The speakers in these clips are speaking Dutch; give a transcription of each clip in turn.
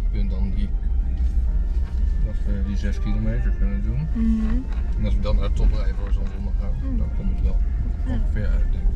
dit punt dan die, dat we die 6 kilometer kunnen doen. Mhm. En als we dan naar de top rijden voor zonsondergang, Mm. dan komt het wel ongeveer uit, denk ik.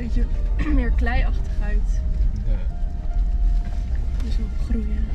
Beetje meer kleiachtig uit. Ja. Dus opgroeien.